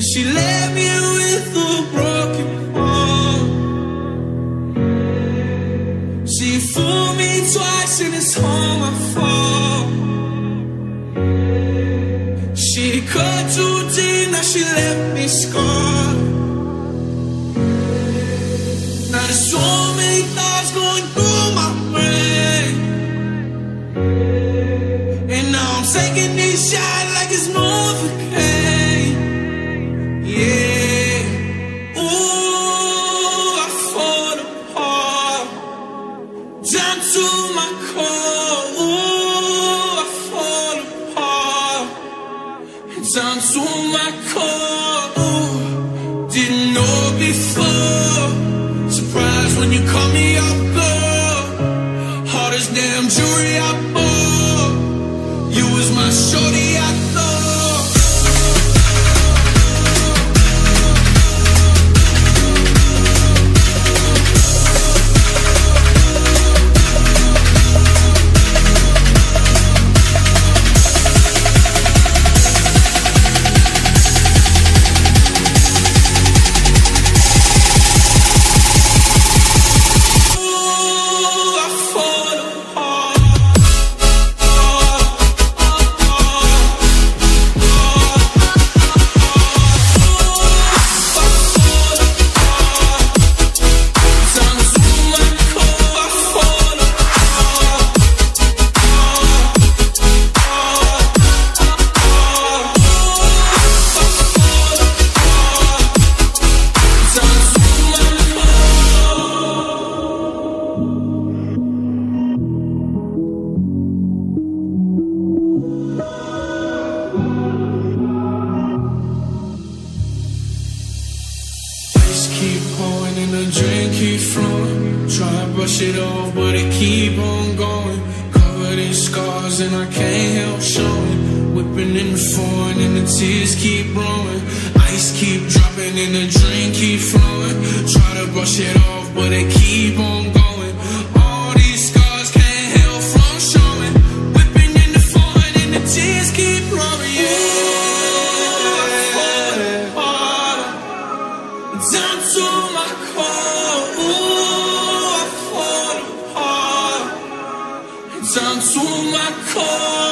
She left me with a broken heart. She fooled me twice and it's all my fault. She cut too deep, now she left me scarred. Now there's so many thoughts going through my brain. And now I'm taking these shots like it's North Down to my core. Didn't know before. Surprised when you call me up, girl. Hardest damn jewelry I bought. You was my shorty, drink keep flowing. Try to brush it off, but it keep on going. Covered in scars and I can't help showing. Whipping in the foreign and the tears keep blowing. Ice keep dropping and the drink keep flowing. Try to brush it off, but it keep on going. my.